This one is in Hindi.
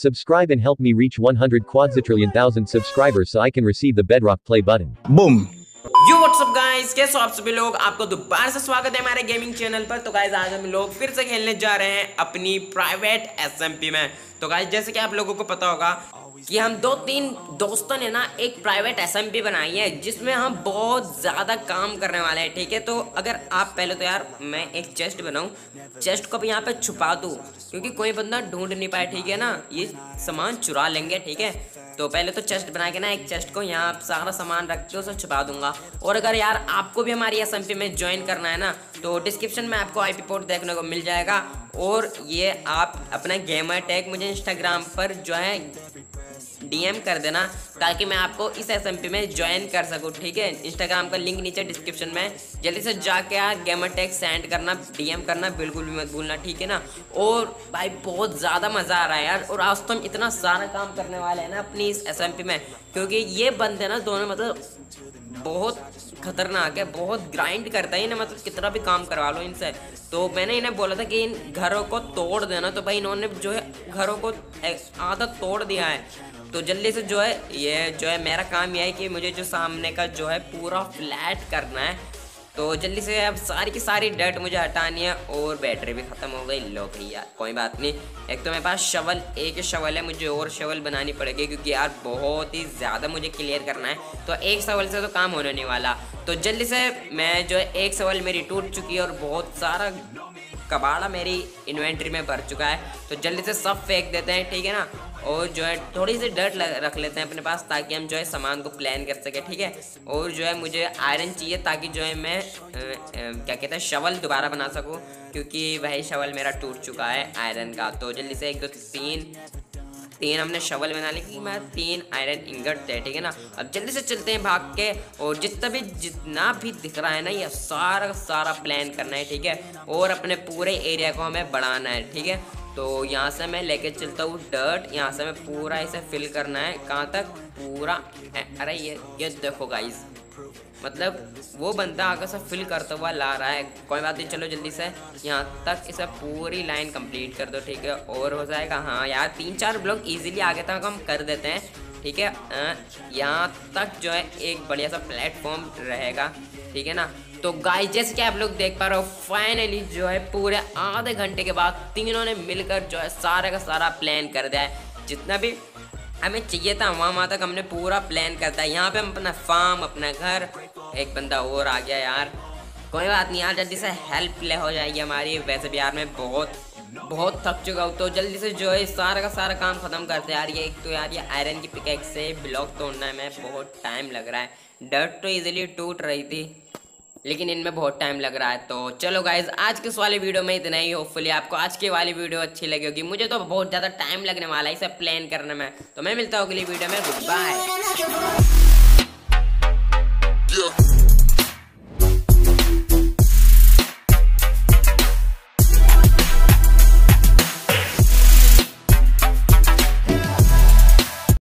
Subscribe and help me reach 100 quadzillion thousand subscribers so I can receive the Bedrock play button. Boom. Yo what's up guys कैसे हो आप सभी लोग आपको दोबारा से स्वागत है हमारे गेमिंग चैनल पर तो गाइस आज हम लोग फिर से खेलने जा रहे हैं अपनी प्राइवेट एसएमपी में तो गाइस जैसे कि आप लोगों को पता होगा कि हम दो तीन दोस्तों ने ना एक प्राइवेट एसएमपी बनाई है, जिसमें हम बहुत ज़्यादा काम करने वाले हैं, ठीक है? तो अगर आप पहले तो यार, मैं एक चेस्ट बनाऊँ। चेस्ट को भी यहाँ पे छुपा दूँ, क्योंकि कोई बंदा ढूंढ नहीं पाए, ठीक है ना? ये सामान चुरा लेंगे, ठीक है? तो पहले तो चेस्ट बना के ना एक चेस्ट को यहाँ सारा सामान रख के उसे छुपा दूँगा। और अगर यार आपको भी हमारी एसएमपी में ज्वाइन करना है ना तो डिस्क्रिप्शन में आपको आईपी पोर्ट देखने को मिल जाएगा। और ये आप अपना गेमर टैग मुझे इंस्टाग्राम पर जो है डीएम कर देना ताकि मैं आपको इस एसएमपी में ज्वाइन कर सकूँ, ठीक है? इंस्टाग्राम का लिंक नीचे डिस्क्रिप्शन में। जल्दी से जाके यार गेमर टैग सेंड करना डीएम करना, बिल्कुल भी मत भूलना, ठीक है ना? और भाई, बहुत ज़्यादा मज़ा आ रहा है यार। और आज तो हम इतना सारा काम करने वाले हैं ना अपनी इस एसएमपी में, क्योंकि ये बंदे ना दोनों मतलब बहुत खतरनाक है, बहुत ग्राइंड करता है, इन्हें मतलब कितना भी काम करवा लो इनसे। तो मैंने इन्हें बोला था कि इन घरों को तोड़ देना। तो भाई इन्होंने जो है, घरों को आधा तोड़ दिया है। तो जल्दी से जो है, ये जो है मेरा काम यह है कि मुझे जो सामने का जो है पूरा फ्लैट करना है। तो जल्दी से अब सारी की सारी डर्ट मुझे हटानी है और बैटरी भी ख़त्म हो गई। लो भैया कोई बात नहीं। एक तो मेरे पास शवल एक ही शवल है, मुझे और शवल बनानी पड़ेगी क्योंकि यार बहुत ही ज़्यादा मुझे क्लियर करना है। तो एक शवल से तो काम होने नहीं वाला। तो जल्दी से मैं जो है एक शवल मेरी टूट चुकी है और बहुत सारा कबाड़ा मेरी इन्वेंट्री में भर चुका है। तो जल्दी से सब फेंक देते हैं, ठीक है ना? और जो है, थोड़ी सी डर्ट रख लेते हैं अपने पास ताकि हम जो है सामान को प्लान कर सकें, ठीक है? और जो है मुझे आयरन चाहिए ताकि जो है मैं क्या कहते हैं शवल दोबारा बना सकूँ, क्योंकि वही शवल मेरा टूट चुका है आयरन का। तो जल्दी से एक, दो, तीन तीन हमने शवल बना ली मैं तीन आयरन इंगट थे ठीक है ना? अब जल्दी से चलते हैं भाग के, और जितना भी जितना भी दिख रहा है ना, ये सारा सारा प्लान करना है, ठीक है? और अपने पूरे एरिया को हमें बढ़ाना है, ठीक है? तो यहाँ से मैं लेके चलता हूँ डर्ट यहाँ से मैं पूरा इसे फिल करना है। कहाँ तक? पूरा अरे ये ये देखो गाइस मतलब वो बंदा आगे से फिल करता हुआ ला रहा है। कोई बात नहीं, चलो जल्दी से यहाँ तक इसे पूरी लाइन कंप्लीट कर दो, ठीक है? और हो जाएगा हाँ यार, तीन चार ब्लॉक इजीली आगे तक हम कर देते हैं, ठीक है? यहाँ तक जो है एक बढ़िया सा प्लेटफॉर्म रहेगा, ठीक है ना? तो गाय जैसे कि आप लोग देख पा रहे हो फाइनली जो है पूरे आधे घंटे के बाद तीनों ने मिलकर जो है सारा का सारा प्लान कर दिया है। जितना भी हमें चाहिए था, वहाँ वहाँ तक हमने पूरा प्लान करता है। यहाँ पे हम अपना फार्म अपना घर एक बंदा और आ गया यार। कोई बात नहीं यार, जल्दी से हेल्प ले हो जाएगी हमारी। वैसे भी यार मैं बहुत बहुत थक चुका हूँ तो जल्दी से जो है, सारा का सारा काम ख़त्म करते यार। ये एक तो यार, ये आयरन की पिकेक से ब्लॉक तोड़ना मैं बहुत टाइम लग रहा है। डर्ट तो इजीली टूट रही थी, लेकिन इनमें बहुत टाइम लग रहा है। तो चलो गाइज़ आज के इस वाले वीडियो में इतना ही। होपफुली आपको आज की वाली वीडियो अच्छी लगी होगी। मुझे तो बहुत ज़्यादा टाइम लगने वाला है इसे प्लान करने में। तो मैं मिलता हूँ अगली वीडियो में। Good bye